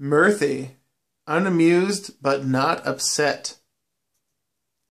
Mirthy, unamused but not upset.